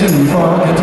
too far